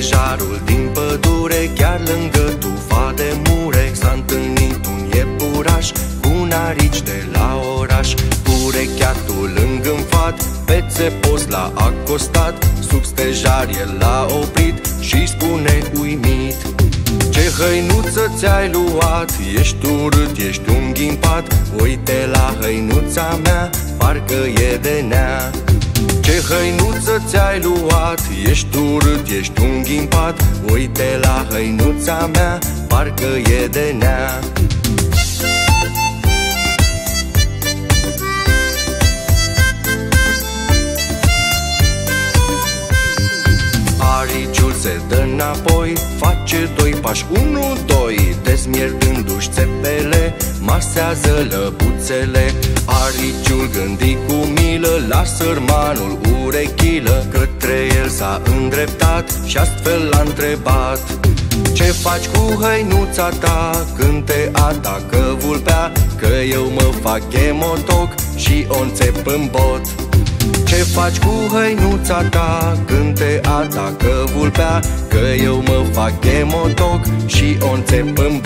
stejarul din pădure Chiar lângă tufa de mure. S-a întâlnit un iepuraș Cu narici de la oraș. Urecheatul îngânfat Pețe post l-a acostat. Sub stejar el l-a oprit și spune uimit Ce hăinuță ți-ai luat? Ești urât, ești un ghimpat. Uite la hăinuța mea, parcă e de nea. Ce hăinuță ți-ai luat? Ești urât, ești un ghimpat Uite la hăinuța mea, parcă e de nea. Ariciul se dă înapoi Face doi pași, unu, doi Dezmierdându-și țepele Masează lăbuțele. Ariciul gândi cu milă La sărmanul urechilă. Către el s-a îndreptat Și astfel l-a întrebat ce faci cu hăinuța ta? Când te atacă vulpea? Că eu mă fac emotoc și o înțep în bot. Ce faci cu hăinuța ta? Când te atacă vulpea? Că eu mă fac emotoc și o înțep în